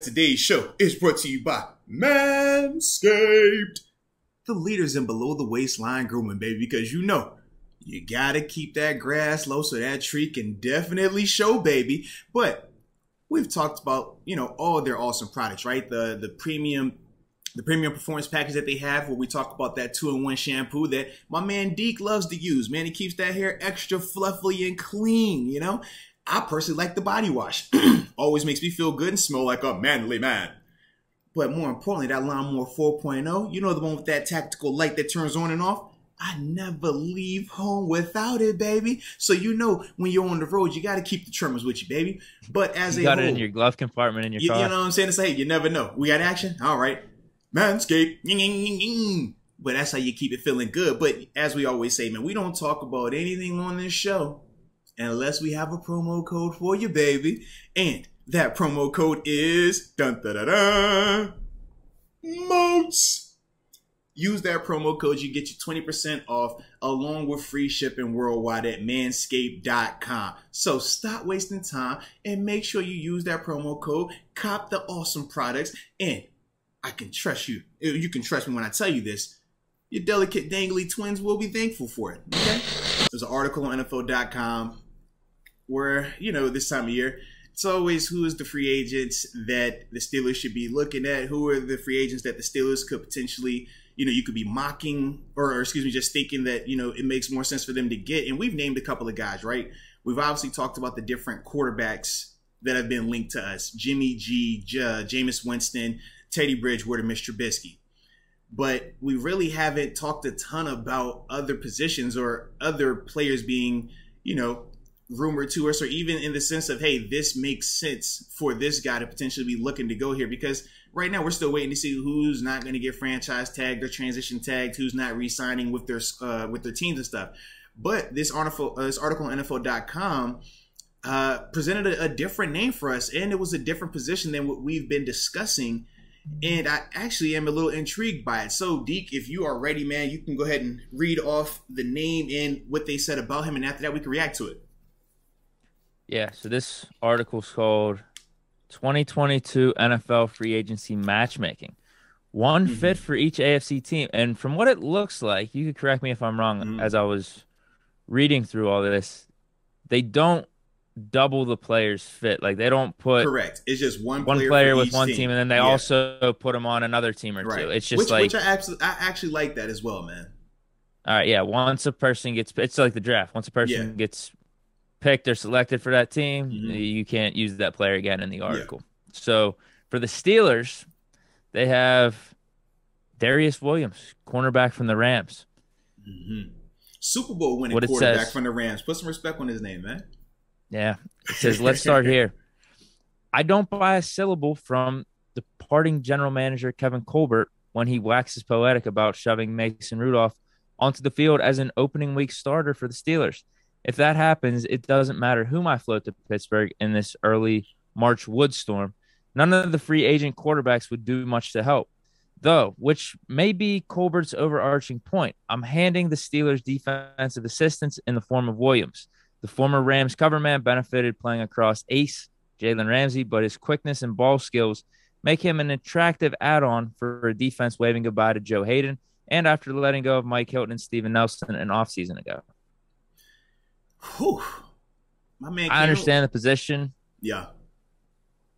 Today's show is brought to you by Manscaped, the leaders in below the waistline grooming, baby, because you know you gotta keep that grass low so that tree can definitely show, baby. But we've talked about, you know, all their awesome products, right? The the premium the premium performance package that they have where we talk about that two-in-one shampoo that my man Deke loves to use. Man, he keeps that hair extra fluffy and clean, you know? I personally like the body wash. Always makes me feel good and smell like a manly man. But more importantly, that Lawnmower 4.0, you know the one with that tactical light that turns on and off? I never leave home without it, baby. So you know when you're on the road, you got to keep the trimmers with you, baby. But as you a got whole, it in your glove compartment in your you, car. you know what I'm saying? It's like, hey, you never know. We got action? All right. Ying. But that's how you keep it feeling good. But as we always say, man, we don't talk about anything on this show unless we have a promo code for you, baby. And that promo code is dun da da da moats. Use that promo code, you get you 20% off along with free shipping worldwide at manscaped.com. So stop wasting time and make sure you use that promo code, cop the awesome products, and I can trust you. You can trust me when I tell you this. Your delicate dangly twins will be thankful for it. Okay? There's an article on NFL.com where, you know, this time of year, it's always who is the free agents that the Steelers should be looking at. Who are the free agents that the Steelers could potentially, you know, you could be mocking or, or excuse me, just thinking that, you know, it makes more sense for them to get. And we've named a couple of guys, right? We've obviously talked about the different quarterbacks that have been linked to us Jimmy G, J- Jameis Winston, Teddy Bridgewater, Mr. Trubisky. But we really haven't talked a ton about other positions or other players being, you know, rumored to us, or even in the sense of, hey, this makes sense for this guy to potentially be looking to go here. Because right now we're still waiting to see who's not going to get franchise tagged or transition tagged, who's not re-signing with their uh, with their teams and stuff. But this article, uh, this article on NFL.com uh, presented a, a different name for us, and it was a different position than what we've been discussing and I actually am a little intrigued by it. So, Deke, if you are ready, man, you can go ahead and read off the name and what they said about him, and after that, we can react to it. Yeah, so this article's called 2022 NFL Free Agency Matchmaking. One mm-hmm. fit for each AFC team. And from what it looks like, you could correct me if I'm wrong mm-hmm. as I was reading through all this, they don't double the players fit. Like they don't put correct. It's just one one player, player with one team. team, and then they yeah. also put them on another team or right. two. It's just which, like which I actually I actually like that as well, man. All right, yeah. Once a person gets, it's like the draft. Once a person yeah. gets picked or selected for that team, mm-hmm. you can't use that player again in the article. Yeah. So for the Steelers, they have Darious Williams, cornerback from the Rams. Mm-hmm. Super Bowl winning quarterback says, from the Rams. Put some respect on his name, man. Yeah. It says, let's start here. I don't buy a syllable from departing general manager Kevin Colbert when he waxes poetic about shoving Mason Rudolph onto the field as an opening week starter for the Steelers. If that happens, it doesn't matter whom I float to Pittsburgh in this early March wood storm. None of the free agent quarterbacks would do much to help. Though, which may be Colbert's overarching point, I'm handing the Steelers defensive assistance in the form of Williams. The former Rams coverman benefited playing across ace Jalen Ramsey, but his quickness and ball skills make him an attractive add on for a defense waving goodbye to Joe Haden and after letting go of Mike Hilton and Steven Nelson an offseason ago. Whew. My man I understand the position. Yeah.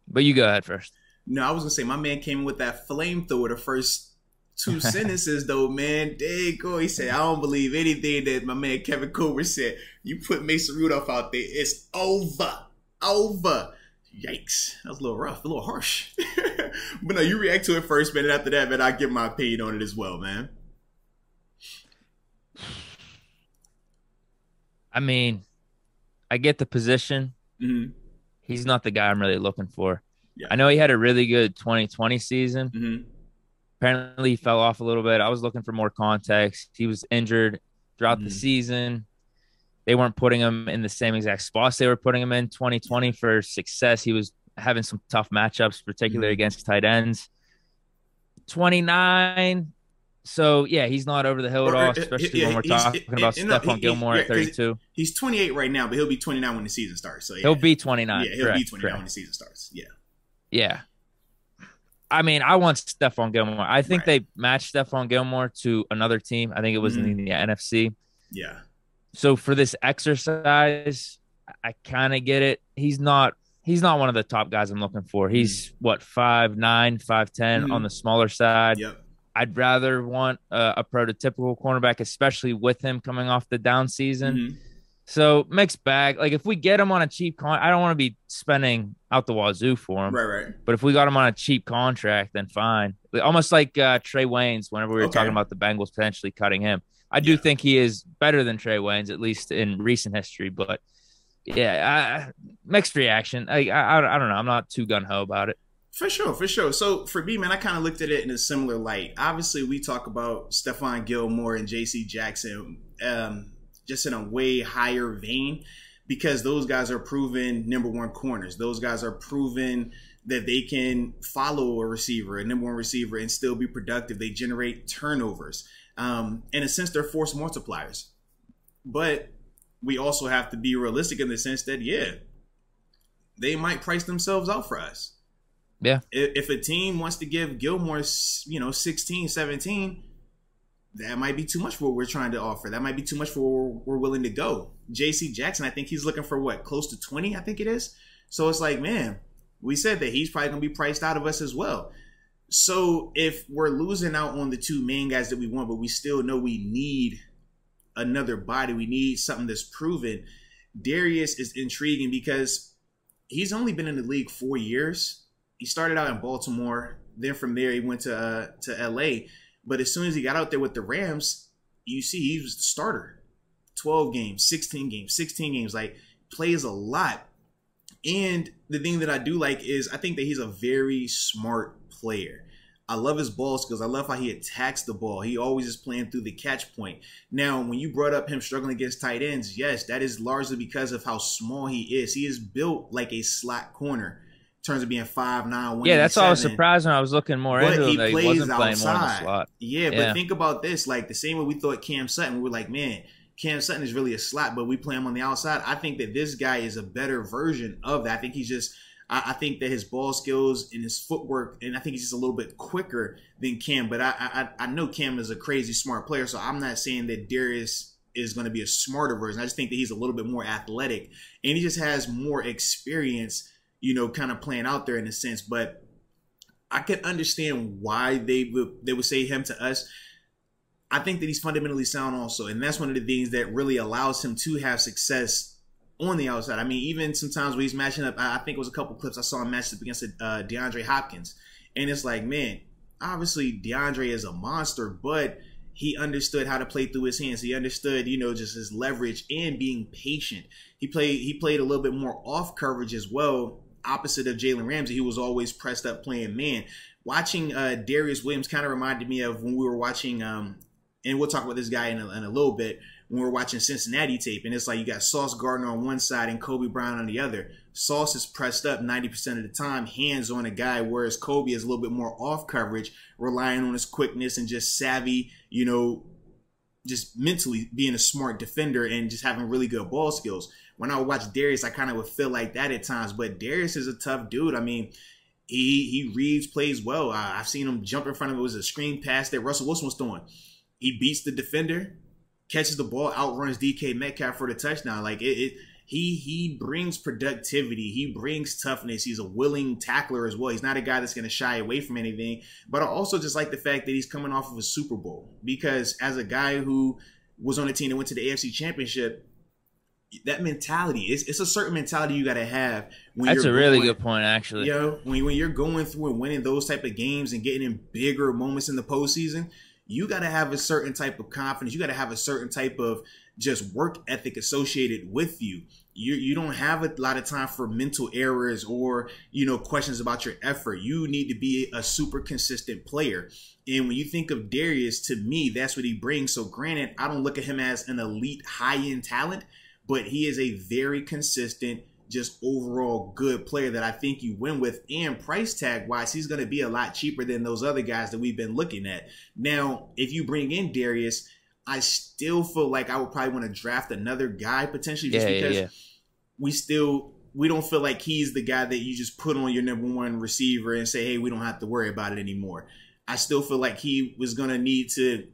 But you go ahead first. No, I was gonna say my man came with that flamethrower the first two sentences though, man. There you go. He said, I don't believe anything that my man Kevin Cooper said. You put Mason Rudolph out there, it's over. Over. Yikes. That was a little rough, a little harsh. but no, you react to it first, man, and after that, man, I give my opinion on it as well, man. I mean, I get the position. Mm-hmm. He's not the guy I'm really looking for. Yeah. I know he had a really good 2020 season. Mm-hmm. Apparently, he fell off a little bit. I was looking for more context. He was injured throughout Mm-hmm. the season. They weren't putting him in the same exact spots they were putting him in 2020 for success. He was having some tough matchups, particularly Mhm. against tight ends. 29. So yeah, he's not over the hill at all, uh, especially yeah, when we're talking about no, Stephon he- Gilmore yeah, at 'cause 32. He's 28 right now, but he'll be 29 when the season starts. So yeah. He'll be 29. Yeah, he'll correct, be 29 correct. when the season starts. Yeah. Yeah. I mean, I want Stephon Gilmore. I think right. they matched Stephon Gilmore to another team. I think it was mm-hmm. in the NFC. Yeah. So for this exercise, I kind of get it. He's not he's not one of the top guys I'm looking for. He's mm-hmm. what five nine, five ten mm-hmm. on the smaller side. Yep. I'd rather want a, a, prototypical cornerback, especially with him coming off the down season. Mm-hmm. So mixed bag. Like if we get him on a cheap con, I don't want to be spending out the wazoo for him. Right, right. But if we got him on a cheap contract, then fine. Almost like uh, Trae Waynes. Whenever we were okay. talking about the Bengals potentially cutting him, I do yeah. think he is better than Trae Waynes, at least in recent history. But yeah, I, mixed reaction. I, I I don't know. I'm not too gun ho about it. For sure, for sure. So for me, man, I kind of looked at it in a similar light. Obviously, we talk about Stephon Gilmore and J.C. Jackson. Um, just in a way higher vein because those guys are proven number one corners. Those guys are proven that they can follow a receiver, a number one receiver, and still be productive. They generate turnovers. Um, in a sense, they're force multipliers. But we also have to be realistic in the sense that, yeah, they might price themselves out for us. Yeah. If, a team wants to give Gilmore, you know, 16, 17, that might be too much for what we're trying to offer. That might be too much for where we're willing to go. JC Jackson, I think he's looking for what, close to 20, I think it is. So it's like, man, we said that he's probably going to be priced out of us as well. So if we're losing out on the two main guys that we want, but we still know we need another body, we need something that's proven. Darious is intriguing because he's only been in the league four years. He started out in Baltimore, then from there he went to uh, to LA but as soon as he got out there with the Rams, you see he was the starter. 12 games, 16 games, 16 games, like plays a lot. And the thing that I do like is I think that he's a very smart player. I love his ball skills. I love how he attacks the ball. He always is playing through the catch point. Now, when you brought up him struggling against tight ends, yes, that is largely because of how small he is. He is built like a slot corner terms of being five nine. Yeah, that's all I was surprised when I was looking more but into he him. Plays he wasn't outside. playing more in the slot. Yeah, yeah, but think about this: like the same way we thought Cam Sutton, we were like, man, Cam Sutton is really a slot, but we play him on the outside. I think that this guy is a better version of that. I think he's just. I, think that his ball skills and his footwork, and I think he's just a little bit quicker than Cam. But I, I, I know Cam is a crazy smart player, so I'm not saying that Darious is going to be a smarter version. I just think that he's a little bit more athletic, and he just has more experience you know, kind of playing out there in a sense. But I can understand why they would they would say him to us. I think that he's fundamentally sound also, and that's one of the things that really allows him to have success on the outside. I mean, even sometimes when he's matching up, I think it was a couple clips I saw him match up against uh, DeAndre Hopkins, and it's like, man, obviously DeAndre is a monster, but he understood how to play through his hands. He understood, you know, just his leverage and being patient. He played he played a little bit more off coverage as well opposite of Jalen Ramsey, he was always pressed up playing man. Watching uh, Darious Williams kind of reminded me of when we were watching, um, and we'll talk about this guy in a, in a little bit, when we were watching Cincinnati tape. And it's like you got Sauce Gardner on one side and Kobe Brown on the other. Sauce is pressed up 90% of the time, hands on a guy, whereas Kobe is a little bit more off coverage, relying on his quickness and just savvy, you know, just mentally being a smart defender and just having really good ball skills when I watch Darious, I kind of would feel like that at times. But Darious is a tough dude. I mean, he he reads plays well. I, have seen him jump in front of it. was a screen pass that Russell Wilson was throwing. He beats the defender, catches the ball, outruns DK Metcalf for the touchdown. Like it, it he he brings productivity. He brings toughness. He's a willing tackler as well. He's not a guy that's going to shy away from anything. But I also just like the fact that he's coming off of a Super Bowl because as a guy who was on a team that went to the AFC Championship, that mentality it's, it's a certain mentality you got to have when that's a really good point actually. You know when, when you're going through and winning those type of games and getting in bigger moments in the postseason you got to have a certain type of confidence. You got to have a certain type of just work ethic associated with you. You you don't have a lot of time for mental errors or you know questions about your effort. You need to be a super consistent player. And when you think of Darious to me that's what he brings. So granted I don't look at him as an elite high end talent but he is a very consistent, just overall good player that I think you win with. And price tag wise, he's going to be a lot cheaper than those other guys that we've been looking at. Now, if you bring in Darious, I still feel like I would probably want to draft another guy potentially just yeah, because yeah, yeah. we still we don't feel like he's the guy that you just put on your number one receiver and say, hey, we don't have to worry about it anymore. I still feel like he was gonna need to.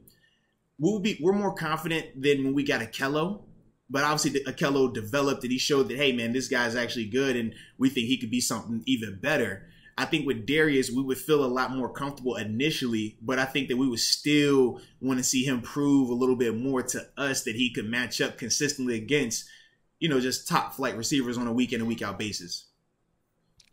We'll be we're more confident than when we got Ahkello, but obviously Ahkello developed and he showed that hey man, this guy's actually good and we think he could be something even better. I think with Darious, we would feel a lot more comfortable initially, but I think that we would still want to see him prove a little bit more to us that he could match up consistently against, you know, just top flight receivers on a week in and week out basis.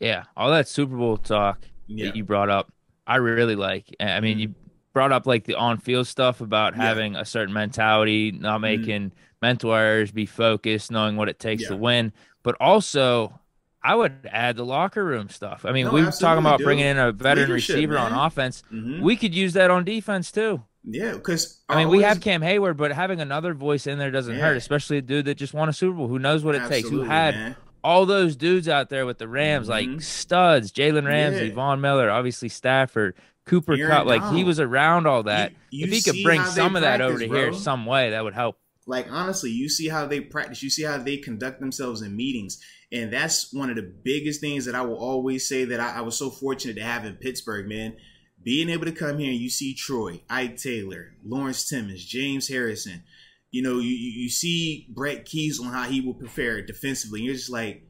Yeah, all that Super Bowl talk yeah. that you brought up, I really like. I mean, mm-hmm. you brought up like the on field stuff about yeah. having a certain mentality, not mm-hmm. making mm-hmm. mental errors, be focused, knowing what it takes yeah. to win, but also I would add the locker room stuff. I mean, no, we were talking about dude. bringing in a veteran Leadership, receiver man. on offense. Mm-hmm. We could use that on defense too. Yeah, because I mean, always... we have Cam Hayward, but having another voice in there doesn't yeah. hurt, especially a dude that just won a Super Bowl, who knows what it Absolutely, takes, who had man. all those dudes out there with the Rams, mm-hmm. like studs, Jalen Ramsey, yeah. Von Miller, obviously Stafford, Cooper Aaron Kupp, like he was around all that. You, you if he could bring some of that over to bro. here some way, that would help. Like honestly, you see how they practice, you see how they conduct themselves in meetings, and that's one of the biggest things that I will always say that I, I was so fortunate to have in Pittsburgh, man. Being able to come here and you see Troy, Ike Taylor, Lawrence Timmons, James Harrison. You know, you you see Brett Keisel how he will prepare defensively. And you're just like,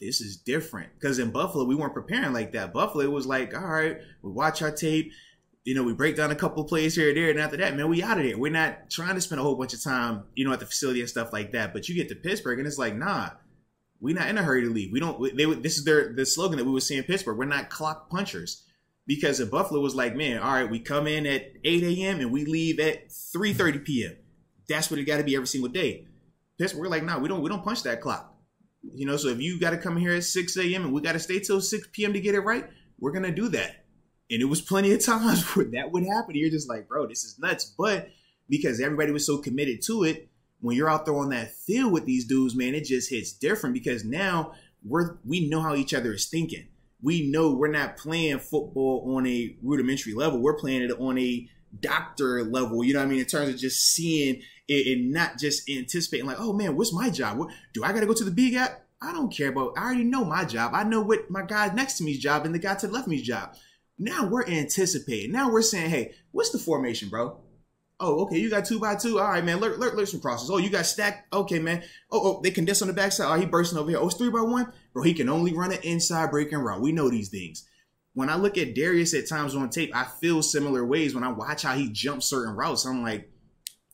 this is different. Because in Buffalo, we weren't preparing like that. Buffalo was like, all right, we watch our tape you know, we break down a couple plays here and there, and after that, man, we out of there. We're not trying to spend a whole bunch of time, you know, at the facility and stuff like that. But you get to Pittsburgh, and it's like, nah, we're not in a hurry to leave. We don't. They this is their the slogan that we would see in Pittsburgh. We're not clock punchers because in Buffalo was like, man, all right, we come in at 8 a.m. and we leave at 3:30 p.m. That's what it got to be every single day. Pittsburgh, we're like, nah, we don't we don't punch that clock. You know, so if you got to come here at 6 a.m. and we got to stay till 6 p.m. to get it right, we're gonna do that. And it was plenty of times where that would happen. You're just like, bro, this is nuts. But because everybody was so committed to it, when you're out there on that field with these dudes, man, it just hits different because now we're we know how each other is thinking. We know we're not playing football on a rudimentary level. We're playing it on a doctor level. You know what I mean? In terms of just seeing and not just anticipating, like, oh man, what's my job? What, do I got to go to the B gap? I don't care about. I already know my job. I know what my guy next to me's job and the guy to the left me's job. Now we're anticipating. Now we're saying, hey, what's the formation, bro? Oh, okay, you got two by two. All right, man. Learn, learn, learn some process. Oh, you got stacked. Okay, man. Oh, oh, they condense on the backside. Oh, he bursting over here. Oh, it's three by one. Bro, he can only run an inside break and run. We know these things. When I look at Darious at times on tape, I feel similar ways. When I watch how he jumps certain routes, I'm like,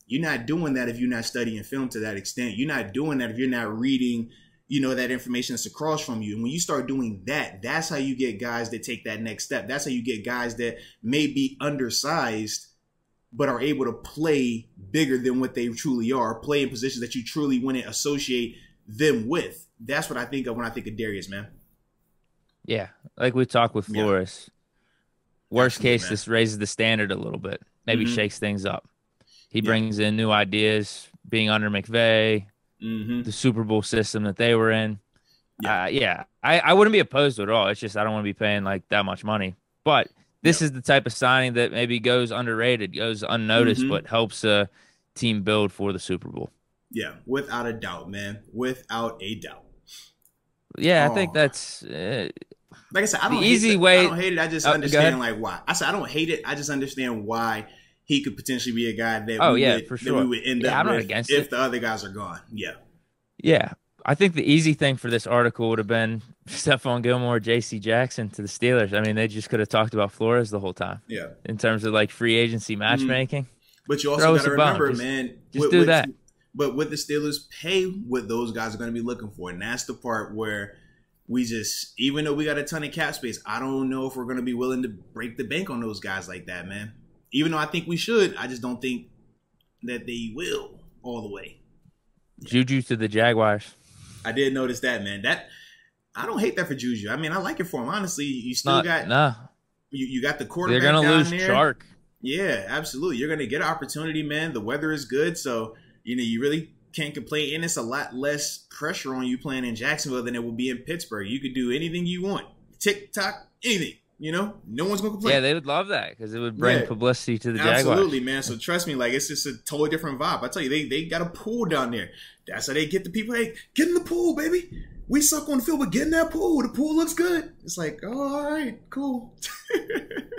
you're not doing that if you're not studying film to that extent. You're not doing that if you're not reading you know that information that's across from you and when you start doing that that's how you get guys that take that next step that's how you get guys that may be undersized but are able to play bigger than what they truly are play in positions that you truly want to associate them with that's what i think of when i think of darious man yeah like we talked with flores yeah. worst Absolutely, case man. this raises the standard a little bit maybe mm-hmm. shakes things up he yeah. brings in new ideas being under mcvay mm-hmm. the Super Bowl system that they were in. Yeah, uh, yeah. I, I wouldn't be opposed to it at all. It's just I don't want to be paying like that much money. But this yeah. is the type of signing that maybe goes underrated, goes unnoticed, mm-hmm. but helps a team build for the Super Bowl. Yeah, without a doubt, man. Without a doubt. Yeah, oh. I think that's. Uh, like I said, I don't the easy way. I don't hate it. I just oh, understand like why. I said I don't hate it. I just understand why he could potentially be a guy that oh yeah would, for sure we would end yeah, up I'm with against if it. the other guys are gone. Yeah, yeah. I think the easy thing for this article would have been Stephon Gilmore, J.C. Jackson to the Steelers. I mean, they just could have talked about Flores the whole time. Yeah, in terms of like free agency mm-hmm. matchmaking. But you also got to remember, just, man, just with, do that. but what the Steelers pay what those guys are going to be looking for, and that's the part where we just, even though we got a ton of cap space, I don't know if we're going to be willing to break the bank on those guys like that, man even though I think we should, I just don't think that they will all the way. Juju to the Jaguars. I did notice that, man. That I don't hate that for Juju. I mean, I like it for him. Honestly, you still Not, got nah. You, you got the quarterback. They're gonna lose there. Chark. Yeah, absolutely. You're gonna get an opportunity, man. The weather is good, so you know you really can't complain. And it's a lot less pressure on you playing in Jacksonville than it will be in Pittsburgh. You could do anything you want. TikTok, anything. You know, no one's gonna complain. Yeah, they would love that because it would bring yeah. publicity to the Absolutely, Jaguars. Absolutely, man. So trust me, like it's just a totally different vibe. I tell you, they they got a pool down there. That's how they get the people. Hey, get in the pool, baby. we suck on the field, but get in that pool. The pool looks good. It's like, oh, all right, cool.